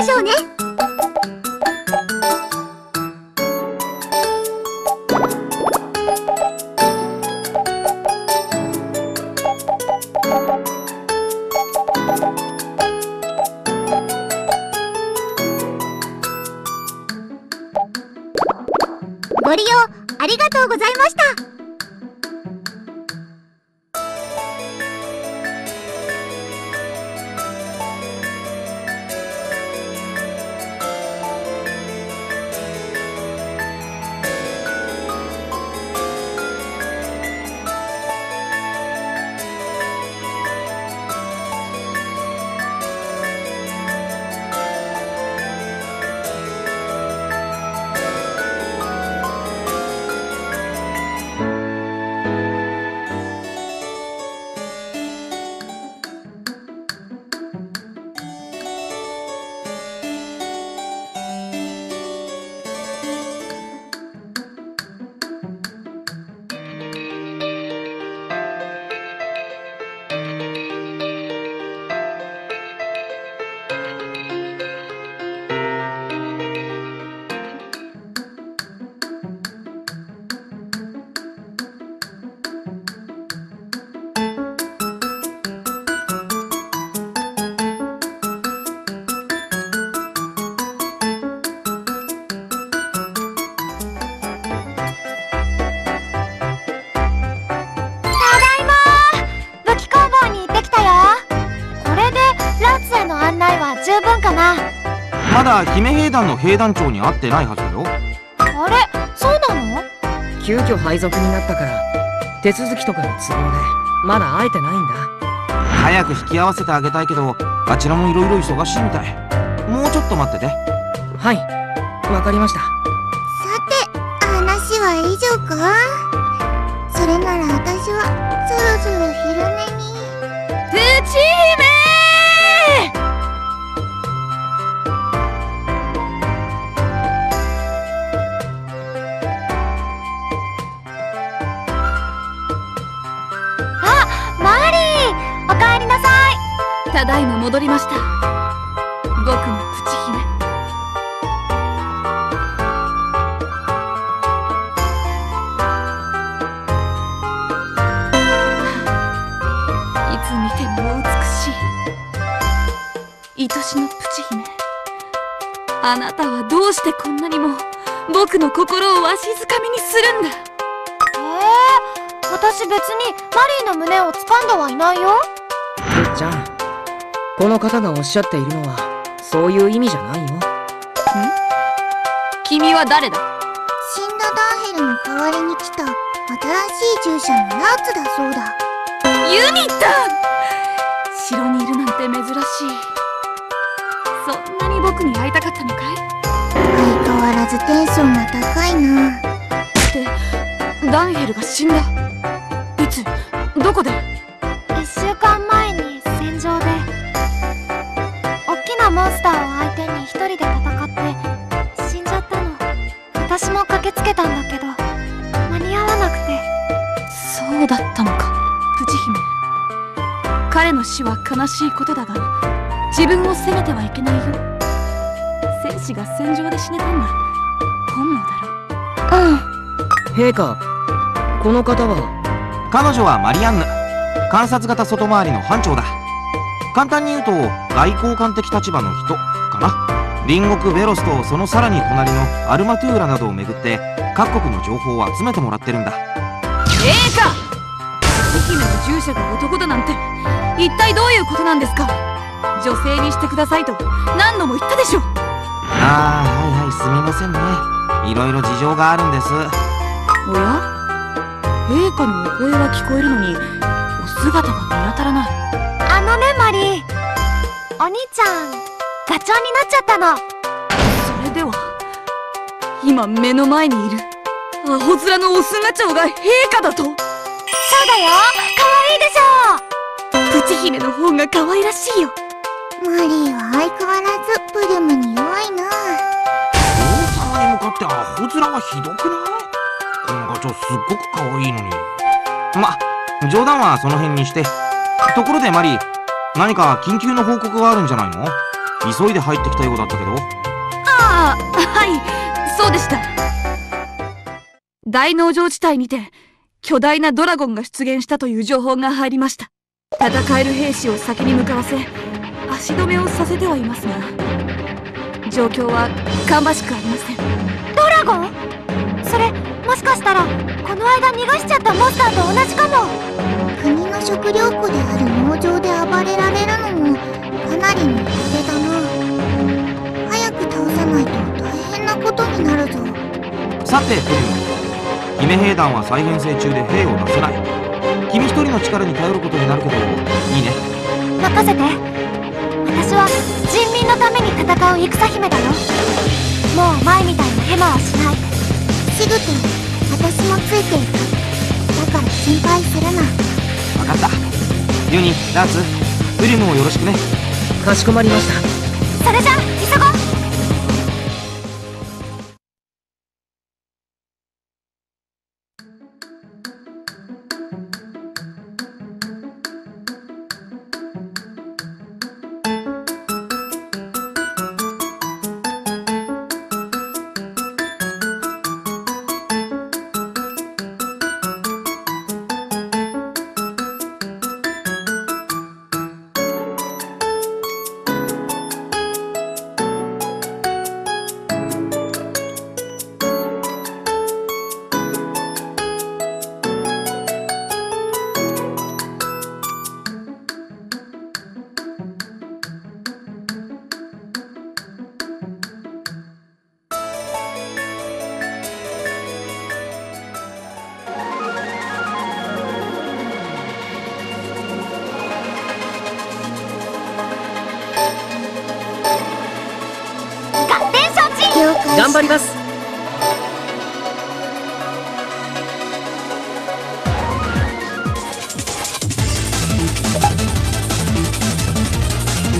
ましょうね。ご利用ありがとうございました。まだ姫兵団の兵団長に会ってないはずだよ。あれ？そうなの？急遽配属になったから手続きとかの都合でまだ会えてないんだ。早く引き合わせてあげたいけどあちらも色々忙しいみたい。もうちょっと待ってて。はい。わかりました。さて話は以上か？それなら私はそろそろ昼寝に。プチ姫ただいま戻りました。僕のプチ姫。いつ見ても美しい。愛しのプチ姫。あなたはどうしてこんなにも僕の心をわしづかみにするんだ。ええ私別にマリーの胸を掴んではいないよ。てっちゃんこの方がおっしゃっているのはそういう意味じゃないよ。君は誰だ？死んだダンヘルの代わりに来た新しい従者のラーツだそうだ。ユニット！城にいるなんて珍しい。そんなに僕に会いたかったのかい？相変わらずテンションが高いな。ってダンヘルが死んだ。いつ？どこで？モンスターを相手に一人で戦って死んじゃったの。私も駆けつけたんだけど間に合わなくて。そうだったのかプチ姫。彼の死は悲しいことだが自分を責めてはいけないよ。戦士が戦場で死ねたんだ。本望だろ。うん。陛下この方は？彼女はマリアンヌ。観察型外回りの班長だ簡単に言うと外交官的立場の人かな。隣国ベロスとそのさらに隣のアルマトゥーラなどを巡って各国の情報を集めてもらってるんだ。陛下姫の従者が男だなんて一体どういうことなんですか？女性にしてくださいと何度も言ったでしょああはいはいすみませんね。いろいろ事情があるんです。おや？陛下のお声は聞こえるのにお姿が見当たらない。あのねマリー。お兄ちゃんガチョウになっちゃったの。それでは今目の前にいるアホ面のオスガチョウが陛下だと。そうだよ。可愛いでしょ。プチ姫の方が可愛らしいよ。マリーは相変わらずプルムに弱いな。王様に向かってアホ面はひどくない？このガチョウすっごく可愛いのに。ま冗談はその辺にして。ところでマリー何か緊急の報告があるんじゃないの？急いで入ってきたようだったけど。ああはい。そうでした。大農場地帯にて巨大なドラゴンが出現したという情報が入りました。戦える兵士を先に向かわせ足止めをさせてはいますが状況は芳しくありません。ドラゴン？それもしかしたらこの間逃がしちゃったモンスターと同じかも。国の食料庫である農場で暴れられるのもかなりの手だな。早く倒さないと大変なことになるぞ。さてプリム。姫兵団は再編成中で兵を出せない。君一人の力に頼ることになるけどいいね。任せて。私は人民のために戦う戦姫だよ。もう前みたいなヘマはしない。シグ君私もついていく。だから心配するな。分かった。ユニダーツプリムをよろしくね。かしこまりました。それじゃ急ごう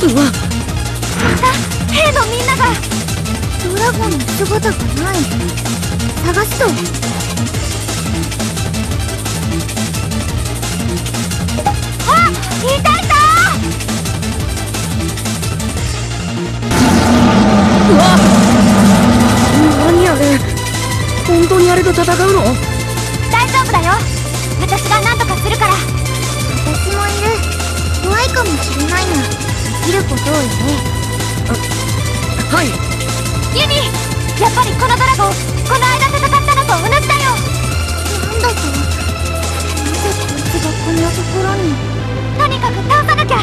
うわ兵のみんなが。ドラゴンの姿がない。探すと。あいたいた。うわ。何あれ。本当にあれと戦うの？大丈夫だよ。私が何とかするから。私もいる。怖いかもしれないができることをやれはい。ユニやっぱりこのドラゴンこの間戦ったのと同じだよ。なんだとな。ぜこいつがこんな。ところにとにかく倒さな。きゃ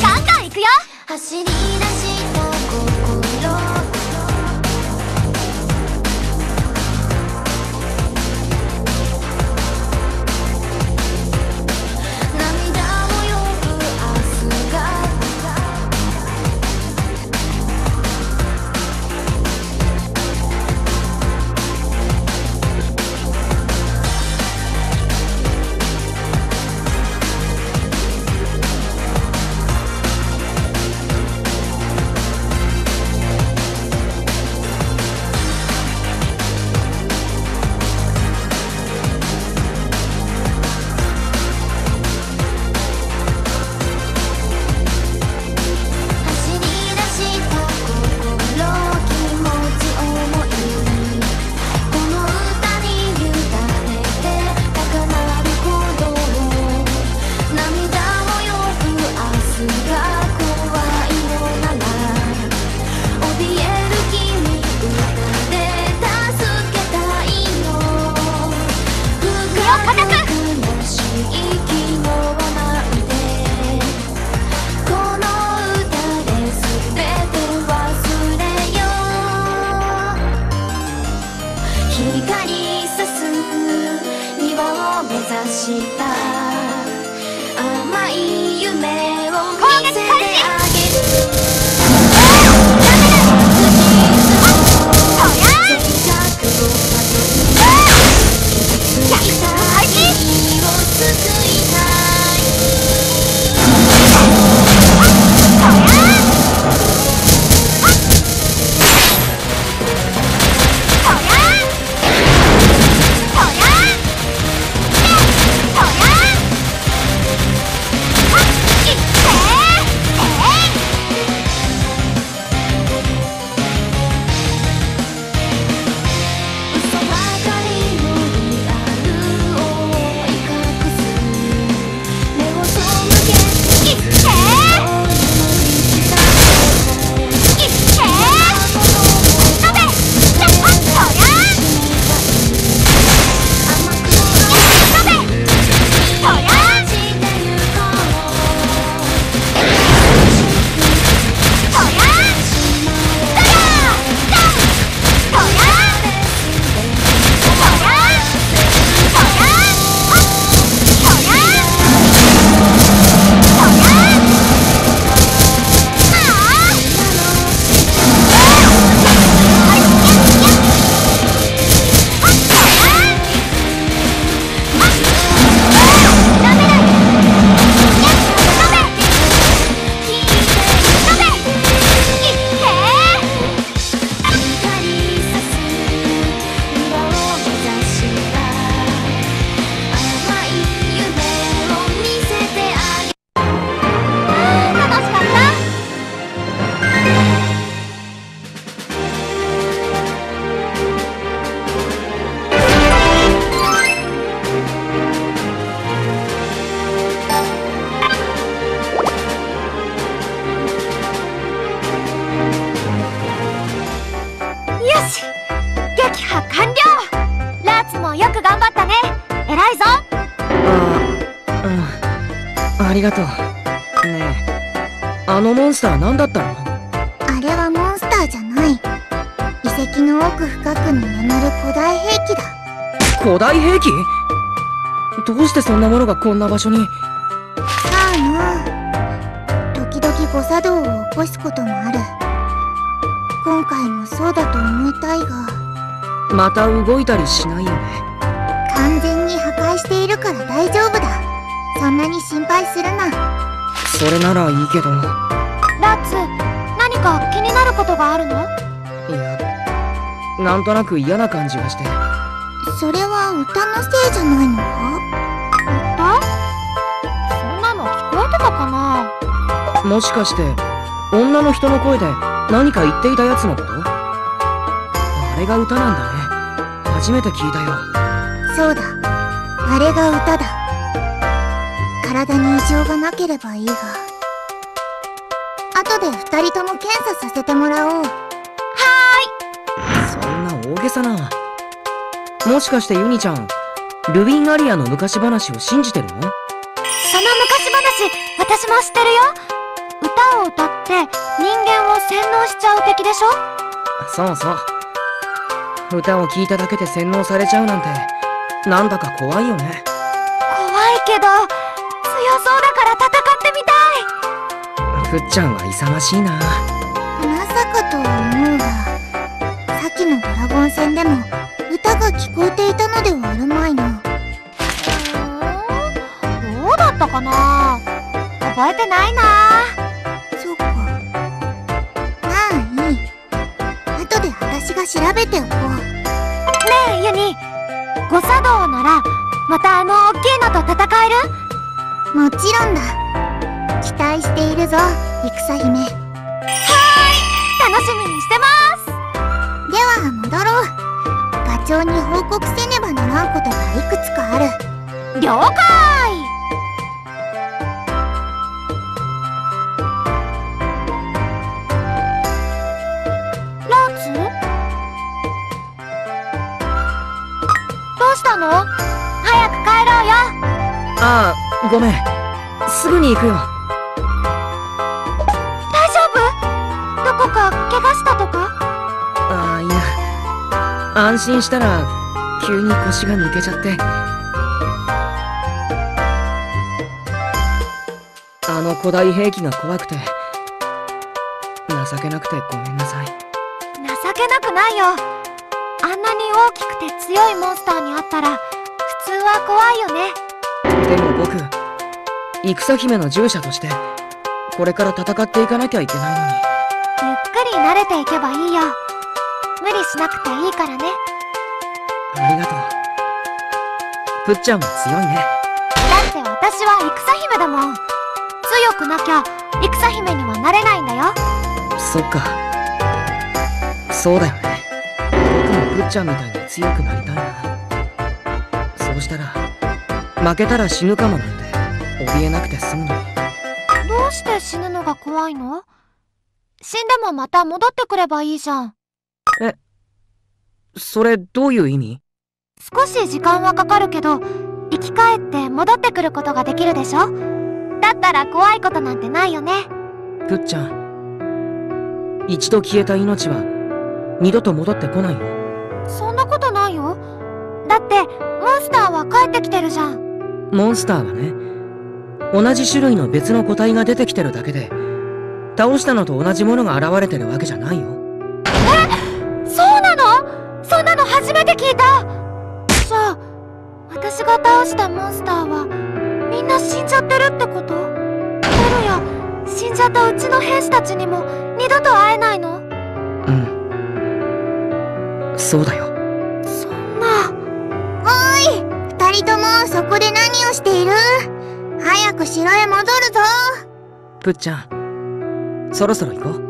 ガンガン行くよ走り出りがとう。ねえあのモンスター何だったの？あれはモンスターじゃない。遺跡の奥深くに眠る古代兵器だ。古代兵器？どうしてそんなものがこんな場所に？さあな。時々誤作動を起こすこともある。今回もそうだと思いたいが。また動いたりしないよね。完全に破壊しているから大丈夫だそんなに心配するな。それならいいけど。ラッツ何か気になることがあるの？いやなんとなく嫌な感じがして。それは歌のせいじゃないのか？歌？そんなの聞こえてたかな？もしかして女の人の声で何か言っていたやつのこと？あれが歌なんだね。初めて聞いたよ。そうだ。あれが歌だ体に異常がなければいいが後で二人とも検査させてもらおう。そんな大げさな。もしかしてユニちゃんルビンアリアの昔話を信じてるの？その昔話私も知ってるよ。歌を歌って人間を洗脳しちゃう敵でしょ？そうそう。歌を聴いただけで洗脳されちゃうなんてなんだか怖いよね。怖いけど強そうだから戦ってみたい。ふっちゃんは勇ましいな。まさかとは思うがさっきのドラゴン戦でも歌が聞こえていたのではあるまいな。うーんどうだったかな？覚えてないな。そっか。まあいい。後で私が調べておこう。ねえユニ。誤作動ならまたあの大きいのと戦える？もちろんだ。期待しているぞ戦姫。で楽しみにしてます。は戻ろう。ガチョウに報告せねばならんことがいくつかある。了解。どうしたの？早く帰ろうよ。ああごめん。すぐに行くよ。大丈夫？どこか怪我したとか？ああいや。安心したら急に腰が抜けちゃって。あの古代兵器が怖くて。情けなくてごめんなさい。情けなくないよ。あんなに大きくて強いモンスターに会ったら普通は怖いよねでも僕戦姫の従者としてこれから戦っていかなきゃいけないのに。ゆっくり慣れていけばいいよ。無理しなくていいからね。ありがとう。ぷっちゃんは強いね。だって私は戦姫だもん。強くなきゃ戦姫にはなれないんだよ。そっか。そうだよね。僕もぷっちゃんみたいに強くなりたいな。そうしたら負けたら死ぬかもなんて怯えなくて済むのに。どうして死ぬのが怖いの？死んでもまた戻ってくればいいじゃん。それどういう意味？少し時間はかかるけど生き返って戻ってくることができるでしょ？だったら怖いことなんてないよね。ぷっちゃん。一度消えた命は二度と戻ってこないよそんなことないよ。だってモンスターは帰ってきてるじゃんモンスターはね同じ種類の別の個体が出てきてるだけで倒したのと同じものが現れてるわけじゃないよ。そうなの？そんなの初めて聞いた。じゃあ私が倒したモンスターはみんな死んじゃってるってこと？なるや死んじゃったうちの兵士たちにも二度と会えないの？うん。そうだよ人ともそこで何をしている？早く城へ戻るぞ。ぷっちゃんそろそろ行こう。